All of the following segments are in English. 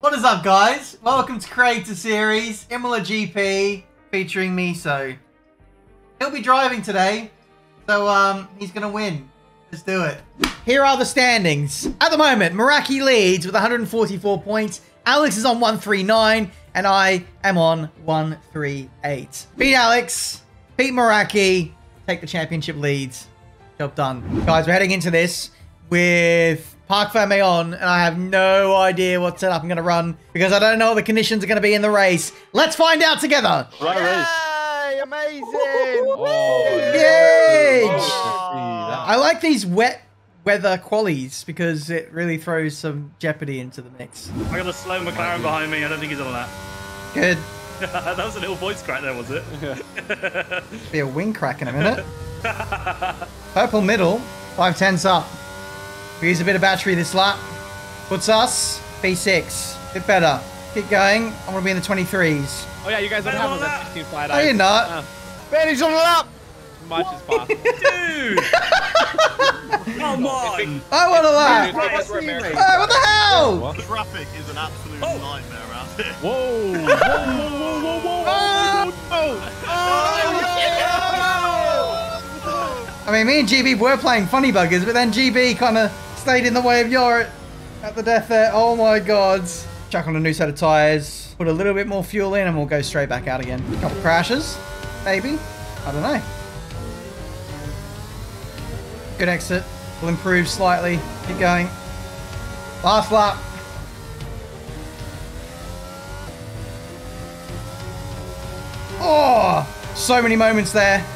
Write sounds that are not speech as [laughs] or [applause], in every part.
What is up, guys? Welcome to Creator Series, Imola GP, featuring Miso. He'll be driving today, so um, he's gonna win. Let's do it. Here are the standings. At the moment, Meraki leads with 144 points. Alex is on 139, and I am on 138. Beat Alex, beat Meraki, take the championship leads. Job done. Guys, we're heading into this with Parc Ferme on, and I have no idea what setup I'm going to run because I don't know what the conditions are going to be in the race. Let's find out together. Right race. Yay! Amazing! Oh, Yay! Oh, I like these wet weather qualies because it really throws some jeopardy into the mix. I got a slow McLaren behind me. I don't think he's on that. Good. [laughs] that was a little voice crack there, was it? [laughs] Be a wing crack in a minute. Purple middle, five tenths up. We use a bit of battery this lap. Puts us P6. Bit better. Keep going. I'm gonna be in the 23s. Oh yeah, you guys don't have us at 16 flat No, you're not. Oh, Benny's on the lap! much is possible. Dude! Come on! I want a lap. Dude, because we're American. Hey, what the hell? What? Traffic is an absolute nightmare around here. Whoa! Whoa! Whoa! Whoa! Whoa! Whoa! I mean, me and GB were playing funny buggers, but then GB kind of stayed in the way of your at the death there. Oh my god. Chuck on a new set of tires. Put a little bit more fuel in and we'll go straight back out again. A Couple crashes, maybe. I don't know. Good exit. We'll improve slightly. Keep going. Last lap. Oh, so many moments there.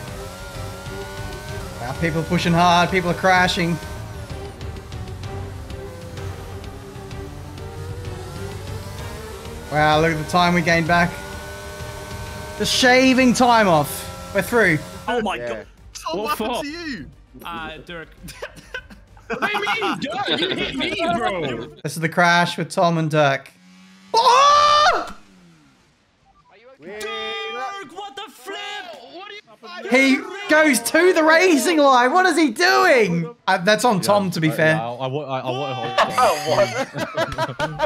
Wow, people are pushing hard, people are crashing. Wow, look at the time we gained back. The shaving time off. We're through. Oh my Yeah. god. So what What happened for? to you? Uh, Dirk. [laughs] what do you mean, Dirk? You hit me, bro. This is the crash with Tom and Dirk. Oh! Dirk, what He goes to the racing line. What is he doing? Uh, that's on Tom, to be fair. I, I, wa- I, I want to hold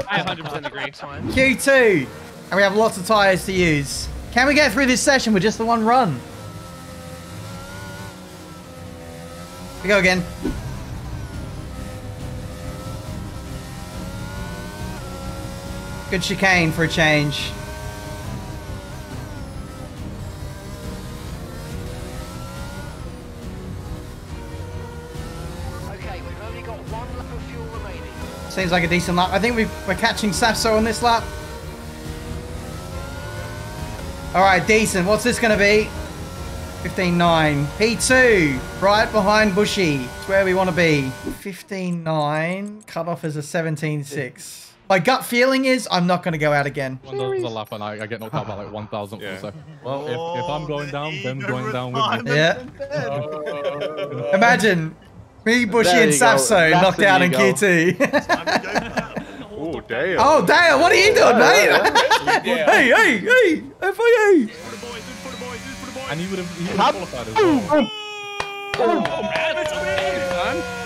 I 100% agree. Q2. And we have lots of tyres to use. Can we get through this session with just the one run? We go again. Good chicane for a change. Seems like a decent lap. I think we've, we're catching Sasso on this lap. All right, decent. What's this going to be? 15.9. P2, right behind Bushy. It's where we want to be. 15.9. Cut off as a 17.6. My gut feeling is I'm not going to go out again. When there's a lap and I, I get knocked out by like 1,000 [laughs] Yeah. so. Well, if, if I'm going down, them going down with me. Yeah. [laughs] Imagine me, Bushy, and you go. Safso That's knocked the out in go. Q2. Time to go now. Oh, damn. oh, Dale, what are you doing, mate? [laughs] hey, hey, hey, FIA. For the boys, for the boys, for the boys. And he would have he would have qualified as well. Oh, man, it's amazing.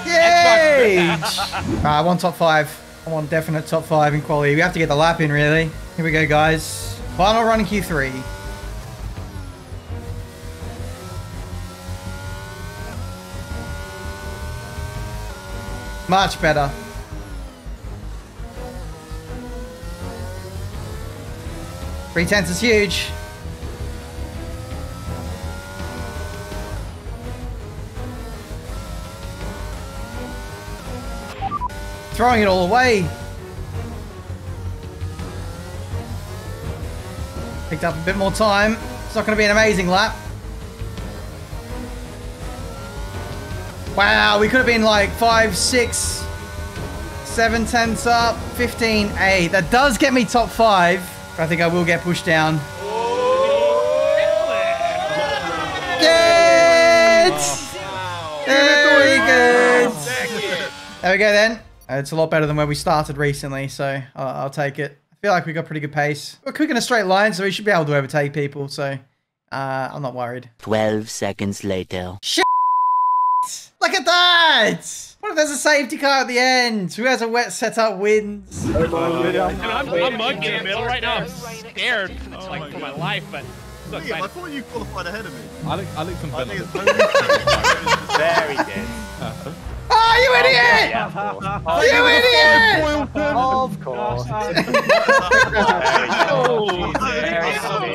Yay! uh, [laughs] one top five. I want definite top five in quality. We have to get the lap in, really. Here we go, guys. Final run in Q3. Much better. Three tenths is huge. Throwing it all away. Picked up a bit more time. It's not going to be an amazing lap. Wow, we could have been like five, six, seven tenths up, 15, eight. That does get me top five. But I think I will get pushed down. Good! Very good. There we go then. It's a lot better than where we started recently, so I'll, I'll take it. I feel like we got pretty good pace. We're quick in a straight line, so we should be able to overtake people, so uh, I'm not worried. 12 seconds later. Look at that! What if there's a safety car at the end? Who has a wet setup wins? And I'm, I'm mugged in the middle right now. I'm scared like for my life, but so Liam, I thought you qualified ahead of me. I like, I like some I think it's only Very good. [laughs] Oh, [laughs] you idiot! Oh, Are you idiot! Of course.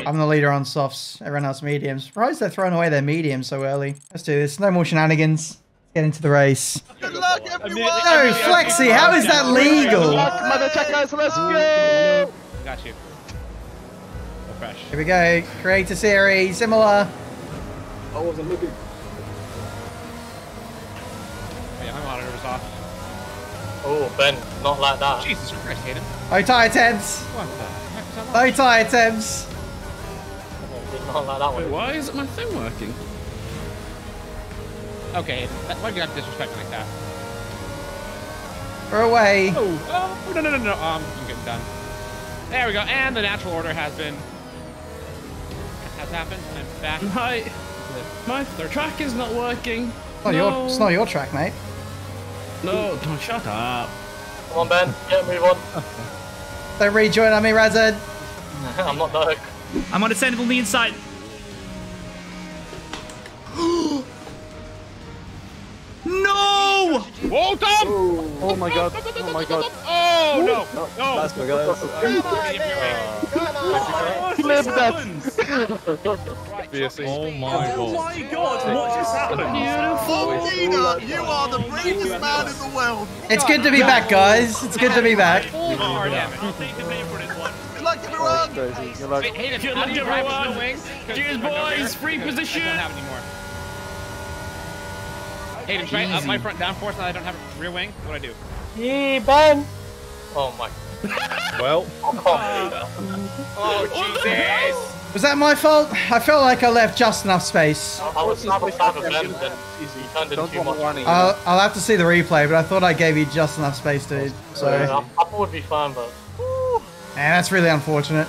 I'm the leader on softs. Everyone else mediums. Surprised they're throwing away their mediums so early. Let's do this. No more shenanigans. Let's get into the race. Good luck, everyone! No, Flexi, how is that legal? Mother checkers, let's go! Got you. Fresh. Here we go. Create a series. Similar. I wasn't Oh, yeah, my monitor's off. Oh, Ben, not like that. Jesus Christ, Hayden. Low tire temps. What the heck was that? Low tire temps. Not like that Wait, why isn't my thing working? Okay, that, why do you have to disrespect like that? We're away. Oh, oh, no, no, no, no, um, I'm getting done. There we go, and the natural order has been, has happened, and I'm back. My, my track is not working. It's not, your, it's not your track, mate. No, don't shut up. Come on, Ben, get move on. Don't rejoin on me, Razed. [laughs] I'm not Dirk. I'm on a sentinel on the inside. No! Whoa, Tom! Oh my god, oh my god. Oh, no, no. That's my god. Flip that. Oh my oh god. Oh my god, what just happened? Beautiful. Nina, you are the bravest man in the world. It's good to be back, guys. It's good to be back. Full car damage. I'll take the blame for this one. Good luck, everyone. Crazy. You're like, Wait, Hayden, Good how do you luck, drive everyone. no wings? 'Cause Cheers, boys. wings, Free I position. don't have anymore. Hayden, try up my front down downforce now I don't have a rear wing. What do I do? Yee, Ben! Oh my. [laughs] Well, I can't believe that. Oh, oh, oh Jesus! Was that my fault? I felt like I left just enough space. I was snap beside of Ben, then he turned into don't too want much. running. I'll, I'll have to see the replay, but I thought I gave you just enough space, dude. So, Yeah, yeah, I thought would be fine, but And that's really unfortunate.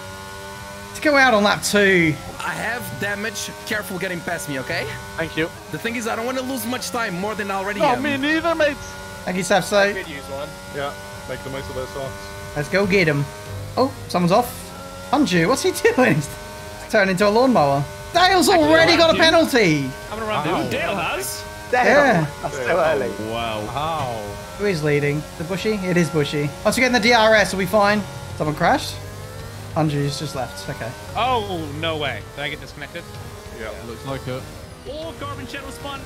Let's go out on lap two. I have damage. Careful getting past me, okay? Thank you. The thing is, I don't want to lose much time, more than I already Oh, am. me neither, mate. Thank you, Safso. could use one. yeah, make the most of those socks. Let's go get him. Oh, someone's off. Hunju, what's he [laughs] doing? He's turned into a lawnmower. Dale's already got a penalty. I'm gonna run Ow. through. Dale has. Yeah. That's still early. Oh, wow. How? Who is leading? The Bushy? It is Bushy. Once we get in the DRS, we'll be fine. Someone crashed? Hunju's just left. Okay. Oh, no way. Did I get disconnected? Yeah, looks like it. Oh, Carbon Shadow Spun.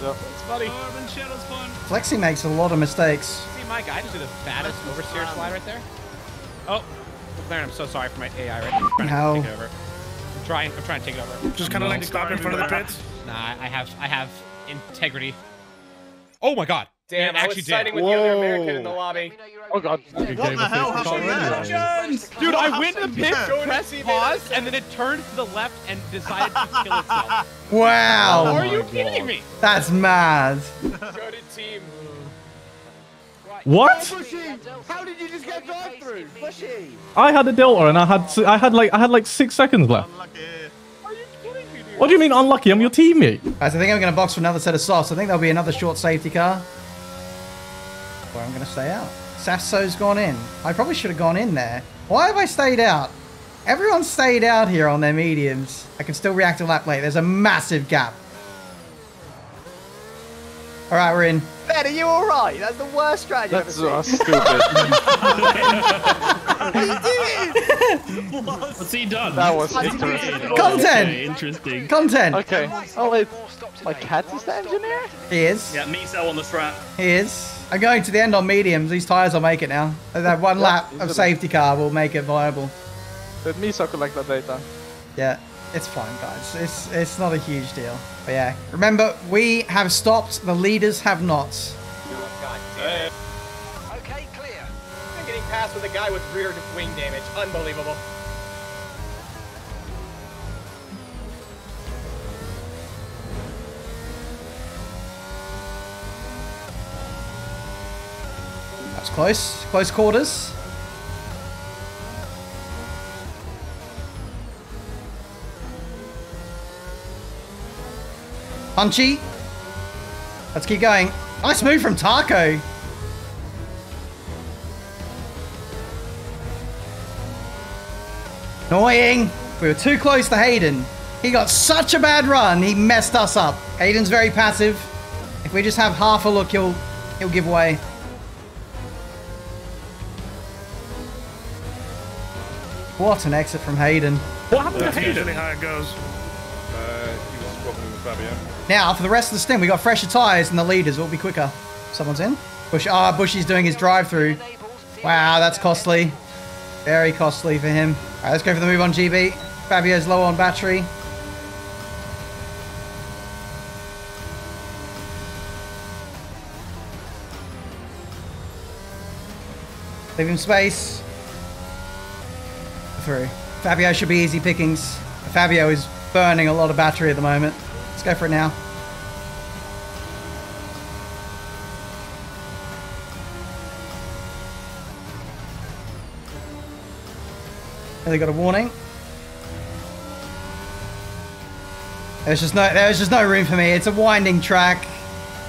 It's funny. Carbon Shadow Spun. Flexi makes a lot of mistakes. See my guy just do the baddest oversteer slide right there? Oh, McLaren, I'm so sorry for my AI right now. I'm trying How? to take it over. I'm trying, I'm trying to take it over. Just kind of like stop in front of the pit. Nah, I have, I have integrity. Oh my god. Damn, it I actually was siding with the other American in the lobby. Oh god. What the hell happened there? Dude, I went to the pit, happened? pressed pause, and then it turned to the left and decided to kill itself. [laughs] Wow. Are you kidding me? That's mad. Good team. What? How did you just get drive through? Bushy. I had a delta and I had s- I had like I had like six seconds left. What do you mean unlucky? I'm your teammate. Guys, I think I'm going to box for another set of softs. I think there'll be another short safety car. Or I'm going to stay out. Sasso's gone in. I probably should have gone in there. Why have I stayed out? Everyone stayed out here on their mediums. I can still react a lap late. There's a massive gap. All right, we're in. Ben, are you alright? That's the worst strategy I've ever seen. [laughs] [laughs] What's he done? That was interesting. Content! Okay, interesting. Content. Okay. Oh wait, my cat is the engineer? He is. Yeah, me cell on the strap. He is. I'm going to the end on mediums. These tyres will make it now. That one lap of safety car will make it viable. Let me so collect that data. Yeah, it's fine, guys. It's it's not a huge deal. But yeah, remember we have stopped. The leaders have not. It. Okay, clear. I'm getting past with a guy with rear wing damage. Unbelievable. That's close. Close quarters. Punchy. Let's keep going. Nice move from Taco. Annoying. We were too close to Hayden. He got such a bad run, he messed us up. Hayden's very passive. If we just have half a look, he'll he'll give way. What an exit from Hayden. What happened That's to Hayden? usually how it goes. Now, for the rest of the stint, we got fresher tyres and the leaders will be quicker. Someone's in. Bush, ah, Bushy's doing his drive-through. Wow, that's costly. Very costly for him. All right, let's go for the move on GB. Fabio's low on battery. Leave him space. Through. Fabio should be easy pickings. Fabio is burning a lot of battery at the moment. Let's go for it now. They got a warning. There's just no there's just no room for me. It's a winding track.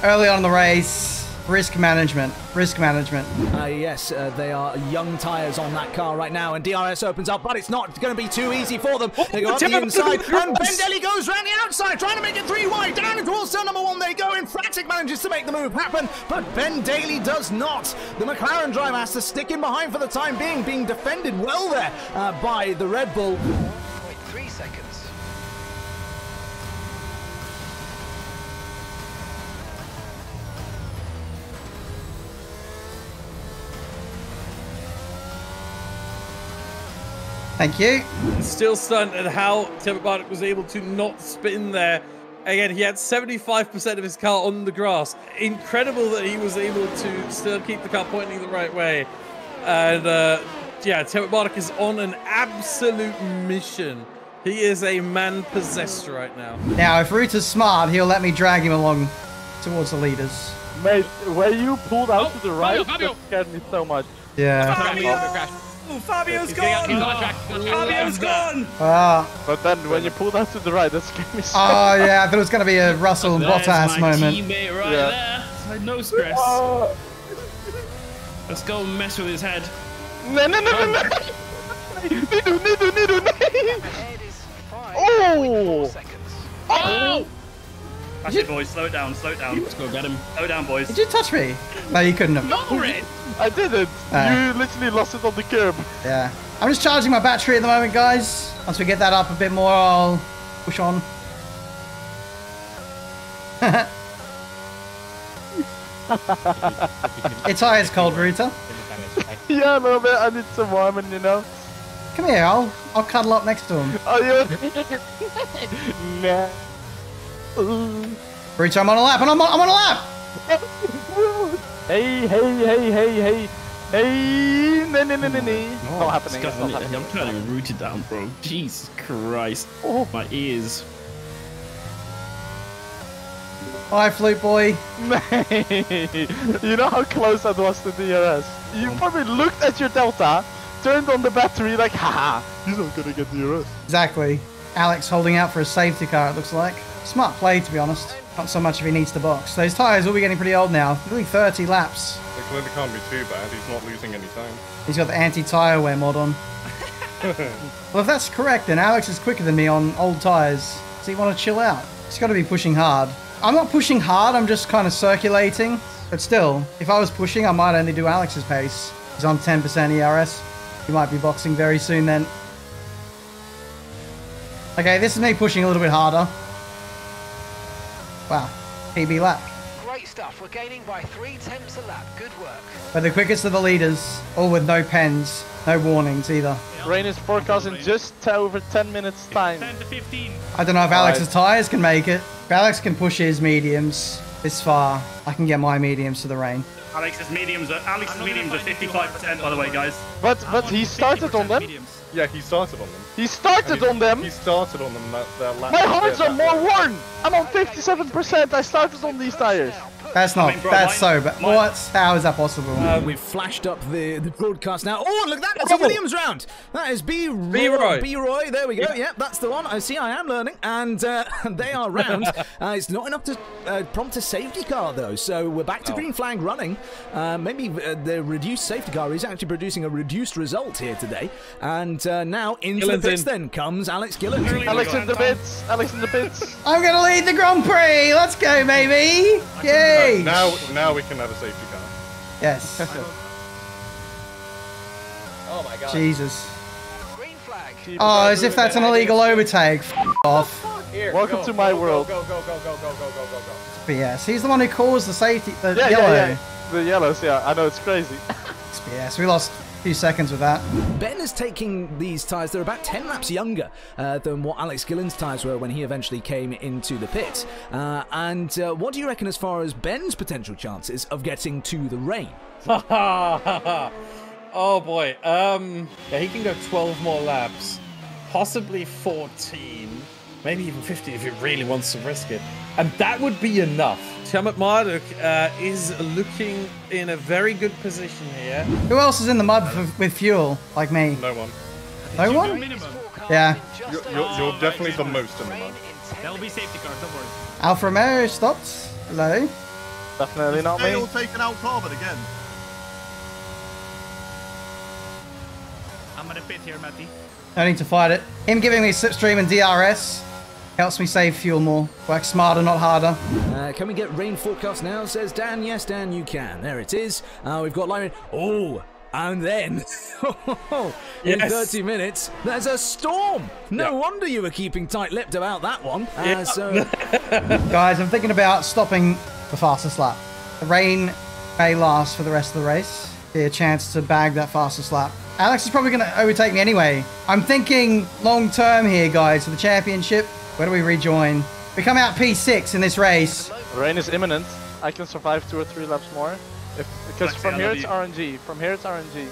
Early on in the race. Risk management. Risk management. Uh, yes, uh, they are young tyres on that car right now, and DRS opens up, but it's not going to be too easy for them. They go up the inside, [laughs] and Ben Daly goes round the outside, trying to make it three wide. Down towards turn number one they go, and Fratic manages to make the move happen, but Ben Daly does not. The McLaren driver has to stick in behind for the time being, being defended well there uh, by the Red Bull. 3 seconds. Thank you. Still stunned at how Tim Bardock was able to not spin there. Again, he had 75% of his car on the grass. Incredible that he was able to still keep the car pointing the right way. And uh, yeah, Tim Bardock is on an absolute mission. He is a man possessed right now. Now, if Ruta's smart, he'll let me drag him along towards the leaders. Mate, where you pulled out to the right, Fabio, that scared me so much. Yeah. Oh, Fabio's He's getting- he's on. Fabio's gone! Ah. But then when you pulled out to the right, that scared me so Oh, [laughs] yeah, I thought it was going to be a Russell and There's Bottas my moment. teammate right Yeah. there. No stress. Let's go mess with his head. No, no, no, no, no! Nidu, Nidu, Nidu, Nidu! Ahead is 5 Oh! Oh! That's it, boys. Slow it down. Slow it down. Let's go get him. Slow down, boys. Did you touch me? No, you couldn't have. No, Red. I didn't. Ah. You literally lost it on the curb. Yeah. I'm just charging my battery at the moment, guys. Once we get that up a bit more, I'll push on. [laughs] Your as cold, Ruta. [laughs] yeah, a little bit. I need some warming, you know. Come here, I'll I'll cuddle up next to him. Oh, you? [laughs] nah. Ooh. Ruta, I'm on a lap, and I'm on, I'm on a lap! Hey, hey, hey, hey, hey. Hey, no, no, no, no, no. Oh, not happening. It's not I'm happening. trying to root it down, bro. Jesus Christ. Oh, my ears. Hi, Flute Boy. [laughs] you know how close that was to DRS? You um. probably looked at your Delta, turned on the battery like, haha, he's not gonna get DRS. Exactly. Alex holding out for a safety car, it looks like. Smart play, to be honest. Not so much if he needs to box. Those tyres will be getting pretty old now. Nearly 30 laps. It clearly can't be too bad. He's not losing any time. He's got the anti-tyre wear mod on. [laughs] well, if that's correct, then Alex is quicker than me on old tyres. Does he want to chill out? He's got to be pushing hard. I'm not pushing hard, I'm just kind of circulating. But still, if I was pushing, I might only do Alex's pace. He's on 10% ERS. He might be boxing very soon then. Okay, this is me pushing a little bit harder. Wow, PB lap. Great stuff. We're gaining by 3 tenths a lap. Good work. But the quickest of the leaders, all with no pens, no warnings either. Rain is forecast in just over 10 minutes time. 10 to 15. I don't know if Alright. Alex's tyres can make it. If Alex can push his mediums this far, I can get my mediums to the rain. Alex's mediums are Alex's mediums are 55% by the way, guys. But but he started on them. Yeah, he started on them. He started And on them. He started on them uh, that, that lap. My hearts yeah, are more worn. I'm on 57%. I started on these tires. That's not. I mean, bro, that's mine- so bad. mine- What? How is that possible? We've flashed up the, the broadcast now. Oh, look at that! That's a Williams round. That is B Roy. B-Roy. B Roy. There we go. Yep, that's the one. I see. I am learning, and uh, [laughs] they are round. [laughs] uh, it's not enough to uh, prompt a safety car though, so we're back to green flag running. Uh, maybe uh, the reduced safety car is actually producing a reduced result here today. And uh, now into Gillon's the pits in. then comes Alex Gillen. Alex in the pits. Alex in the pits. I'm gonna lead the Grand Prix. Let's go, baby! Yay! Now, now we can have a safety car. Yes. [laughs] Oh my god. Jesus. Green flag. Oh, as if that's an illegal overtake. F off. Here, Welcome go, to my go, world. Go, go, go, go, go, go, go, go, go. BS. He's the one who caused the safety. The Yeah, yellow. yeah, yeah. The yellows, yeah. I know it's crazy. It's BS. We lost a few seconds with that. Ben is taking these tyres. They're about 10 laps younger uh, than what Alex Gillon's tyres were when he eventually came into the pit. Uh, and uh, what do you reckon as far as Ben's potential chances of getting to the rain? [laughs] oh boy. Um, yeah, he can go 12 more laps, possibly 14, maybe even 50 if he really wants to risk it, and that would be enough. Tiamat Marduk uh, is looking in a very good position here. Who else is in the mud f- with fuel like me? No one. No one? Minimum. Yeah. You're, you're, you're definitely the most in the mud. There'll be safety cars, don't worry. Alfa Romeo stopped. Hello. Definitely not me. Dale taking out Corbin again. I'm gonna pit here, Matty. No need to fight it. Him giving me slipstream and DRS helps me save fuel more. Work smarter, not harder. Uh, can we get rain forecast now? Says Dan. Yes, Dan, you can. There it is. Uh, we've got line. Oh, and then [laughs] in Yes. 30 minutes, there's a storm. No Yeah. wonder you were keeping tight-lipped about that one. Uh, Yeah. So [laughs] Guys, I'm thinking about stopping the fastest lap. The rain may last for the rest of the race. Be a chance to bag that fastest lap. Alex is probably going to overtake me anyway. I'm thinking long term here, guys, for the championship. Where do we rejoin? We come out P6 in this race. Rain is imminent. I can survive two or three laps more. If because from here it's. RNG. From here it's RNG.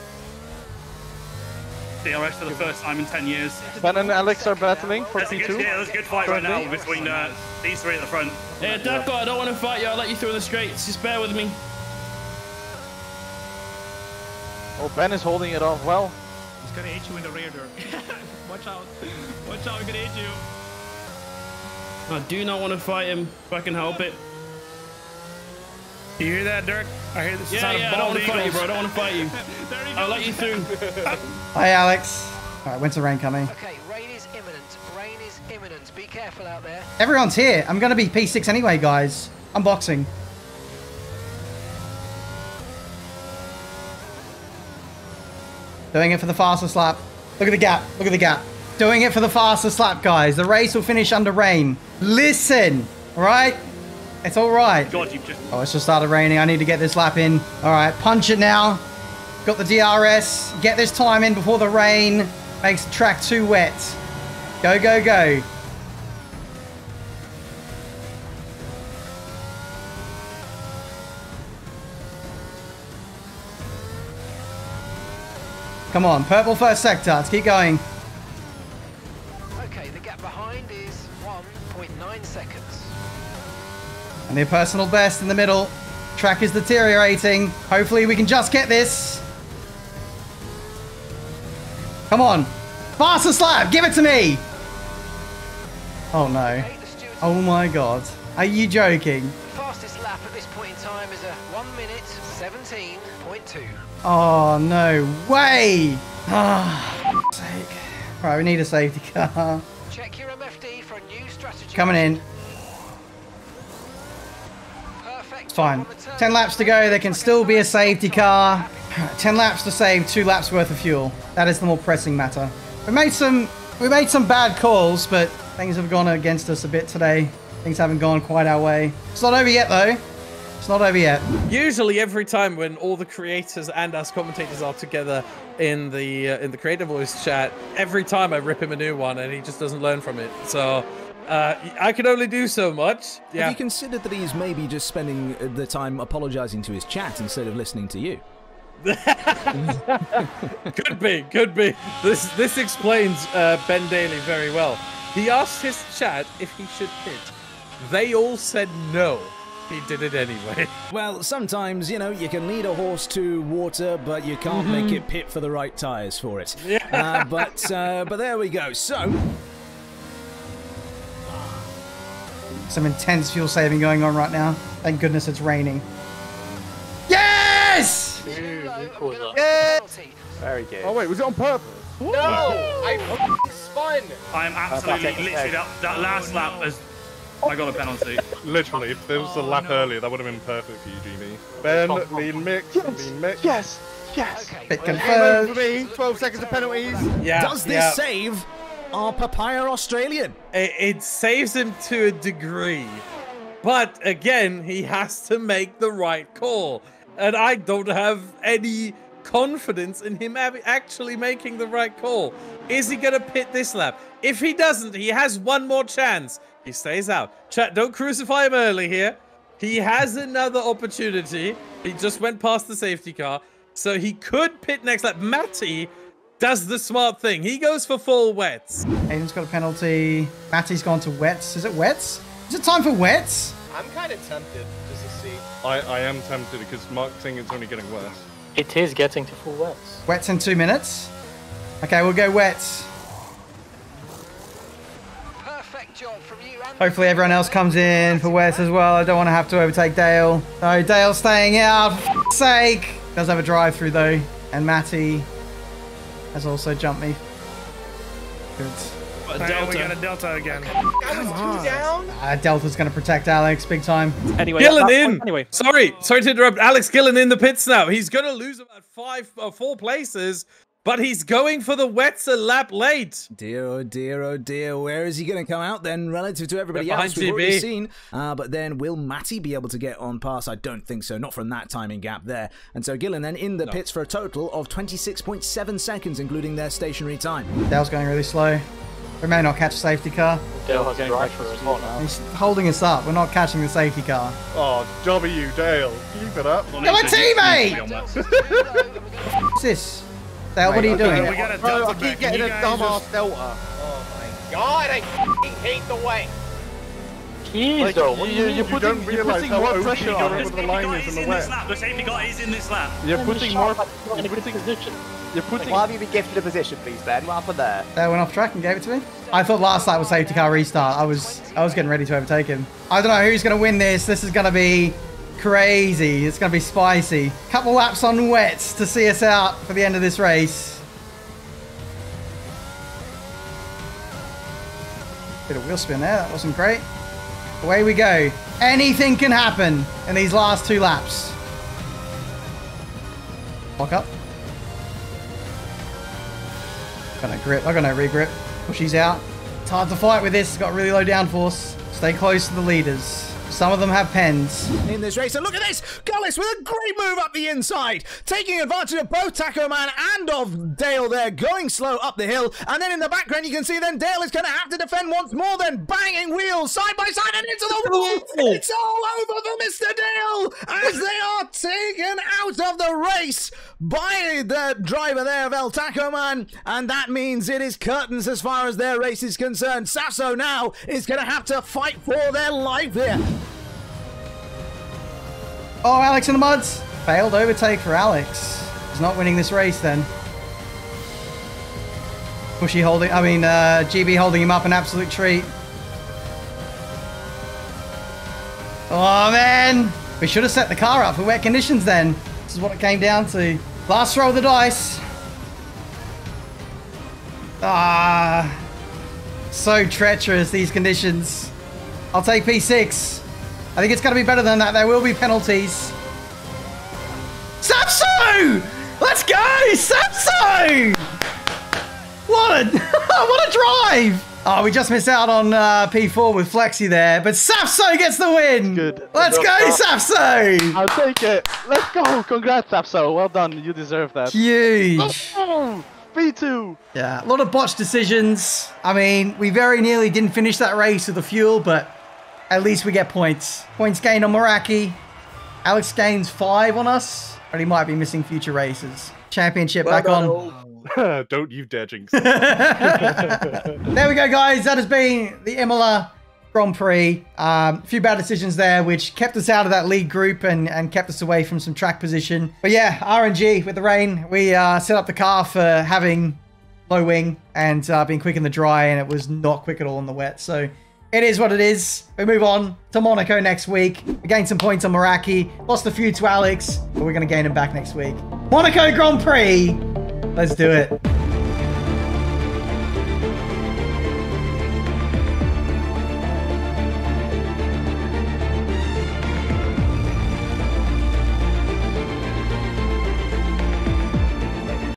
DRS for the first time in 10 years. Ben and Alex are battling for That's a good, P2. yeah, that's a good fight right now between uh, these three at the front. Hey, Darko, I don't want to fight you. I'll let you through the straights. Just bear with me. Oh, Ben is holding it off well. He's gonna hit you in the rear, Dirk. [laughs] Watch out. Watch out, he's gonna hit you. I do not want to fight him if I can help it. You hear that, Dirk? I hear this Yeah, sound yeah, of I don't want to fight you, bro. I don't want to fight you. [laughs] I'll let you through. Hi, Alex. All right, when's the rain coming? Okay, rain is imminent. Rain is imminent. Be careful out there. Everyone's here. I'm going to be P6 anyway, guys. Unboxing. Doing it for the fastest lap. Look at the gap. Look at the gap. Doing it for the fastest lap, guys. The race will finish under rain. Listen, all right? It's all right. God, you've just... Oh, it's just started raining. I need to get this lap in. All right, punch it now. Got the DRS. Get this time in before the rain makes the track too wet. Go, go, go. Come on, purple first sector. Let's keep going. And their personal best in the middle. Track is deteriorating. Hopefully we can just get this. Come on. Fastest lap. Give it to me. Oh no. Oh my god. Are you joking? Fastest lap at this point in time is a 1 minute 17.2. Oh no way. Ah, sake. Right, we need a safety car. Check your MFD for a new strategy. Coming in. It's fine. 10 laps to go. There can still be a safety car. [sighs] 10 laps to save, 2 laps worth of fuel. That is the more pressing matter. We made some we made some bad calls, but things have gone against us a bit today. Things haven't gone quite our way. It's not over yet though. It's not over yet. Usually, every time when all the creators and us commentators are together in the uh, in the creator voice chat, every time I rip him a new one, and he just doesn't learn from it. So uh, I can only do so much. Yeah. have you considered that he's maybe just spending uh, the time apologizing to his chat instead of listening to you? [laughs] could be, could be. This this explains uh, Ben Daly very well. He asked his chat if he should pit. They all said no. He did it anyway. [laughs] Well, sometimes, you know, you can lead a horse to water, but you can't Mhm. make it pit for the right tyres for it. Yeah. Uh, but, uh, but there we go. So, Some intense fuel saving going on right now. Thank goodness it's raining. Yes! Yes! Very good. Oh wait, was it on purpose? No! I spun! I'm absolutely Okay, literally that, that last lap as I got a penalty. [laughs] Literally, if there was a lap oh, earlier, that would have been perfect for you, Genie. Ben, lean Mick, lean Mick. Yes, yes. Bit Game confirmed. over for me. 12 seconds of penalties. Yeah. does this yeah. save our Papaya Australian? It, it saves him to a degree. But again, he has to make the right call. And I don't have any confidence in him actually making the right call. Is he going to pit this lap? If he doesn't, he has one more chance. He stays out. Chat, don't crucify him early here. He has another opportunity. He just went past the safety car. So he could pit next lap. Matty does the smart thing. He goes for full wets. Aiden's got a penalty. Matty's gone to wets. Is it wets? Is it time for wets? I'm kind of tempted just to see. I, I am tempted because Mark saying it's only getting worse. It is getting to full wets. Wets in two minutes. Okay, we'll go wets. Perfect job from you Hopefully everyone else comes in for wets as well. I don't want to have to overtake Dale. No, Dale's staying out. For sake. Does have a drive through though. And Matty has also jumped me. Good. Delta. we got a Delta again. I was two down? Uh, Delta's going to protect Alex big time. Anyway, Gillon that- in. Anyway, Sorry, sorry to interrupt. Alex Gillon in the pits now. He's going to lose about five or four places, but he's going for the wets a lap late. Dear, oh dear, oh dear. Where is he going to come out then relative to everybody Yeah, else we've already seen? Uh, but then will Matty be able to get on pass? I don't think so. Not from that timing gap there. And so Gillon then in the pits for a total of 26.7 seconds, including their stationary time. Dale's going really slow. We may not catch a safety car. Dale has drive through as well now. He's holding us up. We're not catching the safety car. Oh, W, Dale. Keep it up. You're my teammate! [laughs] What's this? Dale, what are you doing? We got a Bro, I keep getting a dumbass just- Delta. Oh my god, I f***ing hate the wet. Jeez, Like, though. What do you, you you're mean? You putting, don't you're realise putting how more pressure on over it. the line is is in in the this wet. lap. The safety car is in this lap. You're putting more. Not in a good position. You're putting. Why have you been gifted a position, please, Ben? What happened there? Dale went off track and gave it to me. I thought last lap was safety car restart. I was I was getting ready to overtake him. I don't know who's going to win this. This is going to be crazy. It's going to be spicy. Couple laps on wets to see us out for the end of this race. Bit of wheel spin there. That wasn't great. Away we go. Anything can happen in these last two laps. Lock up. Got no grip. I got no regrip. Pushy's out. It's hard to fight with this. It's got really low downforce. Stay close to the leaders. Some of them have pens. in this race. And look at this! Gullis with a great move up the inside, taking advantage of both Taco Man and of Dale there, going slow up the hill. And then in the background, you can see then Dale is going to have to defend once more, then banging wheels side by side and into the wall. It's all over for Mr. Dale as they are taken out of the race by the driver there of El Taco Man. And that means it is curtains as far as their race is concerned. Sasso now is going to have to fight for their life here. Oh, Alex in the muds. Failed overtake for Alex. He's not winning this race then. Pushy holding, I mean, uh, GB holding him up an absolute treat. Oh man, we should have set the car up for wet conditions then. This is what it came down to. Last roll of the dice. Ah, so treacherous these conditions. I'll take P6. I think it's going to be better than that. There will be penalties. Sapso! Let's go! Sapso! What a, [laughs] what a drive! Oh, we just missed out on uh, P4 with Flexi there, but Sapso gets the win! Good. Let's go, Sapso! I'll take it. Let's go. Congrats, Sapso. Well done. You deserve that. Huge! B2. Yeah, a lot of botched decisions. I mean, we very nearly didn't finish that race with the fuel, but at least we get points. Points gained on Meraki. Alex gains five on us, but he might be missing future races. Championship back on. [laughs] Don't you dare jinx. [laughs] there we go, guys. That has been the Imola Grand Prix. Um, a few bad decisions there, which kept us out of that lead group and, and kept us away from some track position. But yeah, RNG with the rain, we uh, set up the car for having low wing and uh, being quick in the dry, and it was not quick at all in the wet. So it is what it is. We move on to Monaco next week. We gained some points on Meraki, lost a few to Alex, but we're going to gain them back next week. Monaco Grand Prix. Let's do it.